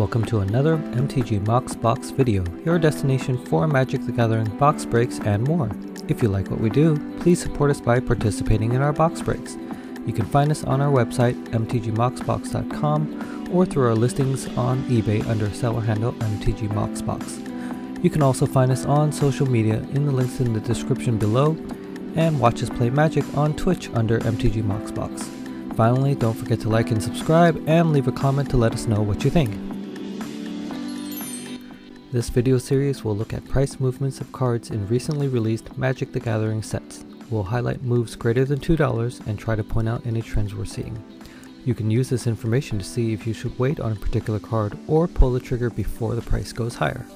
Welcome to another MTG Mox Box video, your destination for Magic the Gathering box breaks and more. If you like what we do, please support us by participating in our box breaks. You can find us on our website, mtgmoxbox.com, or through our listings on eBay under seller handle mtgmoxbox. You can also find us on social media in the links in the description below, and watch us play Magic on Twitch under mtgmoxbox. Finally, don't forget to like and subscribe and leave a comment to let us know what you think. This video series will look at price movements of cards in recently released Magic the Gathering sets. We'll highlight moves greater than $2 and try to point out any trends we're seeing. You can use this information to see if you should wait on a particular card or pull the trigger before the price goes higher.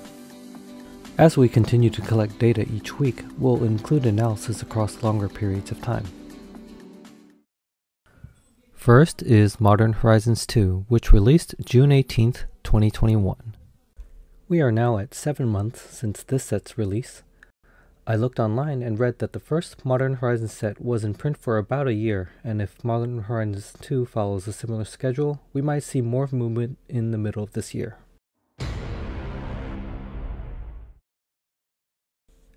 As we continue to collect data each week, we'll include analysis across longer periods of time. First is Modern Horizons 2, which released June 18, 2021. We are now at 7 months since this set's release. I looked online and read that the first Modern Horizons set was in print for about a year, and if Modern Horizons 2 follows a similar schedule, we might see more movement in the middle of this year.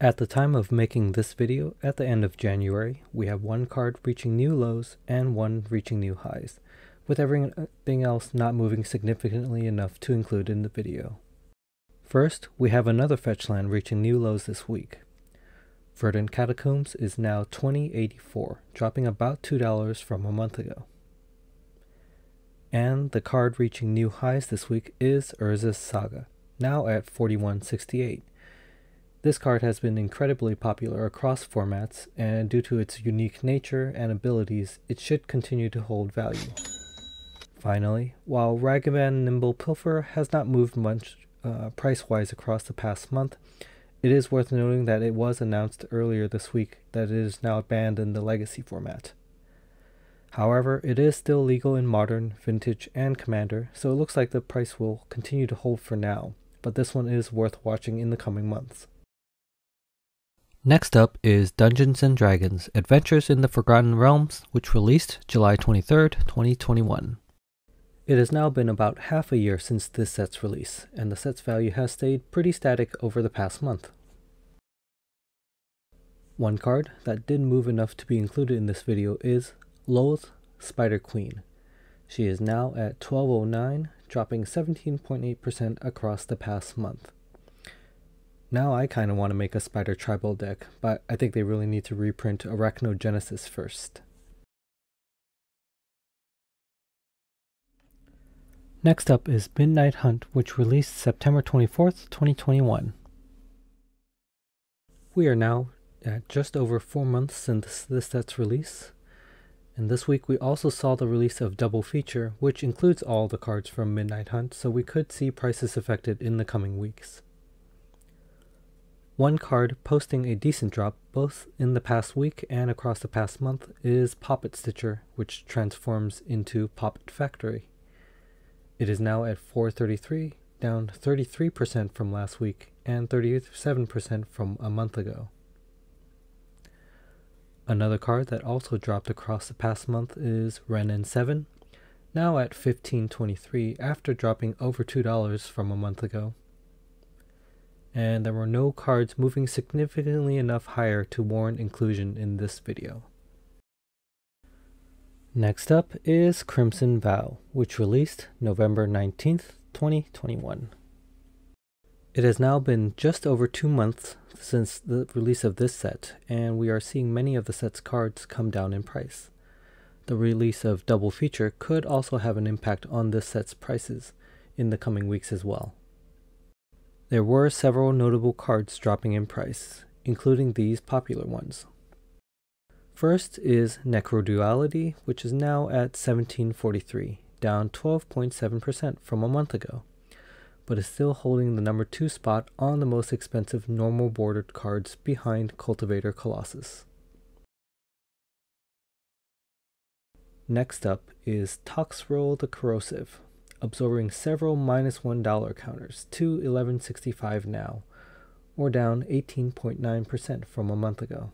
At the time of making this video, at the end of January, we have one card reaching new lows and one reaching new highs, with everything else not moving significantly enough to include in the video. First, we have another fetch land reaching new lows this week. Verdant Catacombs is now 2084, dropping about $2 from a month ago. And the card reaching new highs this week is Urza's Saga, now at 4168, this card has been incredibly popular across formats, and due to its unique nature and abilities, it should continue to hold value. Finally, while Ragavan Nimble Pilfer has not moved much uh, price-wise across the past month, it is worth noting that it was announced earlier this week that it is now banned in the Legacy format. However, it is still legal in Modern, Vintage, and Commander, so it looks like the price will continue to hold for now, but this one is worth watching in the coming months. Next up is Dungeons & Dragons Adventures in the Forgotten Realms, which released July 23, 2021. It has now been about half a year since this set's release, and the set's value has stayed pretty static over the past month. One card that did move enough to be included in this video is Lolth Spider Queen. She is now at 1209, dropping 17.8% across the past month. Now I kind of want to make a Spider Tribal deck, but I think they really need to reprint Arachnogenesis first. Next up is Midnight Hunt, which released September 24th, 2021. We are now at just over 4 months since this set's release, and this week we also saw the release of Double Feature, which includes all the cards from Midnight Hunt, so we could see prices affected in the coming weeks. One card posting a decent drop both in the past week and across the past month is Poppet Stitcher, which transforms into Poppet Factory. It is now at 433, down 33% from last week and 37% from a month ago. Another card that also dropped across the past month is Wrenn and 7, now at 1523 after dropping over $2 from a month ago and there were no cards moving significantly enough higher to warrant inclusion in this video. Next up is Crimson Vow, which released November 19th, 2021. It has now been just over two months since the release of this set, and we are seeing many of the set's cards come down in price. The release of Double Feature could also have an impact on this set's prices in the coming weeks as well. There were several notable cards dropping in price, including these popular ones. First is Necroduality, which is now at 1743, down 12.7% from a month ago, but is still holding the number 2 spot on the most expensive normal bordered cards behind Cultivator Colossus. Next up is Toxrill the Corrosive, absorbing several minus 1 counters to 1165 now, or down 18.9% from a month ago.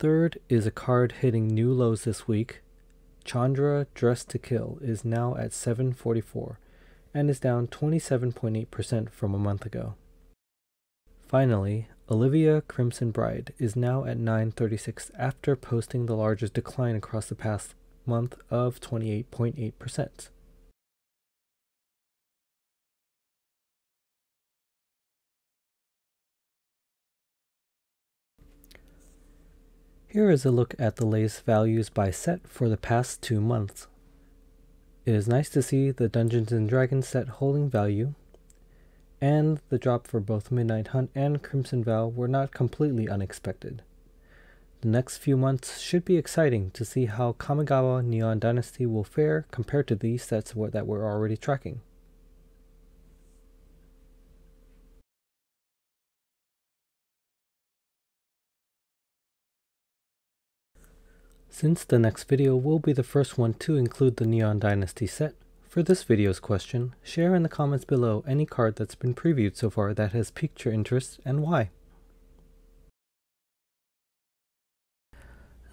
Third is a card hitting new lows this week. Chandra Dressed to Kill is now at 744 and is down 27.8% from a month ago. Finally, Olivia Crimson Bride is now at 936 after posting the largest decline across the past month of 28.8%. Here is a look at the latest values by set for the past two months. It is nice to see the Dungeons & Dragons set holding value, and the drop for both Midnight Hunt and Crimson Vow were not completely unexpected. The next few months should be exciting to see how Kamigawa Neon Dynasty will fare compared to these sets that we're already tracking. Since the next video will be the first one to include the Neon Dynasty set, for this video's question, share in the comments below any card that's been previewed so far that has piqued your interest and why.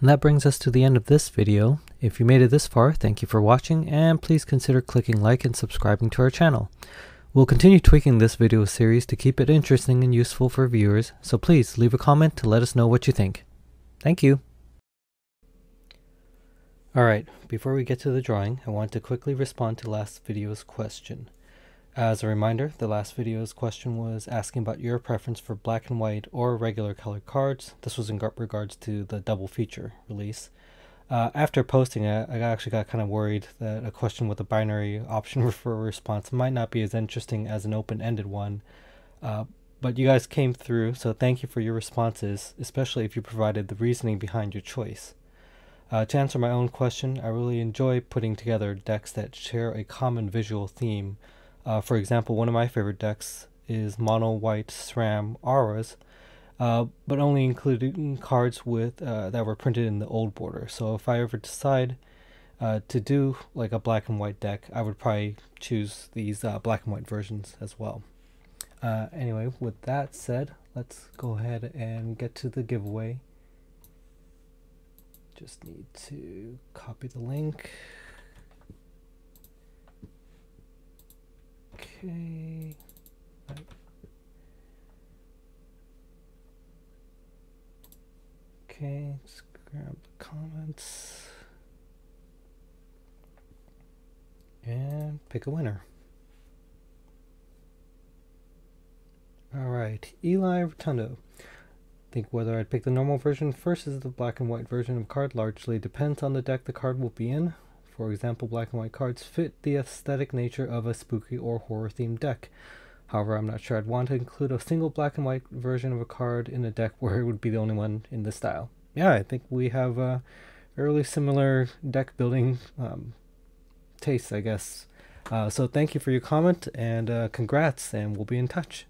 And that brings us to the end of this video. If you made it this far, thank you for watching, and please consider clicking like and subscribing to our channel. We'll continue tweaking this video series to keep it interesting and useful for viewers, so please leave a comment to let us know what you think. Thank you! Alright, before we get to the drawing, I want to quickly respond to last video's question. As a reminder, the last video's question was asking about your preference for black and white or regular colored cards. This was in regards to the double feature release. Uh, after posting it, I actually got kind of worried that a question with a binary option for a response might not be as interesting as an open-ended one. Uh, but you guys came through, so thank you for your responses, especially if you provided the reasoning behind your choice. Uh, to answer my own question, I really enjoy putting together decks that share a common visual theme. Uh, for example, one of my favorite decks is mono white SRAM auras, uh, but only including cards with uh, that were printed in the old border. So if I ever decide uh, to do like a black and white deck, I would probably choose these uh, black and white versions as well. anyway, with that said, let's go ahead and get to the giveaway just need to copy the link. Okay. Okay, let's grab the comments and pick a winner. All right, Eli Rotundo think whether I'd pick the normal version versus the black and white version of card largely depends on the deck the card will be in. For example, black and white cards fit the aesthetic nature of a spooky or horror themed deck. However, I'm not sure I'd want to include a single black and white version of a card in a deck where it would be the only one in the style. Yeah, I think we have a fairly similar deck building um, tastes, I guess. Uh, so thank you for your comment and uh, congrats, and we'll be in touch.